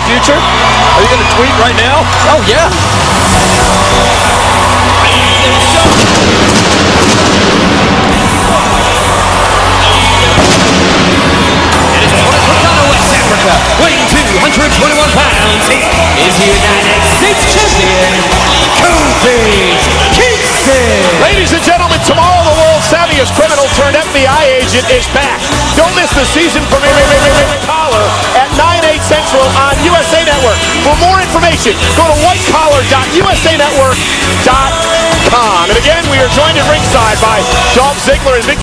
near future? Are you going to tweet right now? Oh, yeah. It is Ghana, West Africa, weighing 221 pounds. Is the United States champion, Kofi Kingston. Ladies and gentlemen, tomorrow the world's savviest criminal turned FBI agent is back. Don't miss the season premiere at 9, 8 Central on more information, go to whitecollar.usanetwork.com. And again, we are joined at ringside by Dolph Ziggler and Big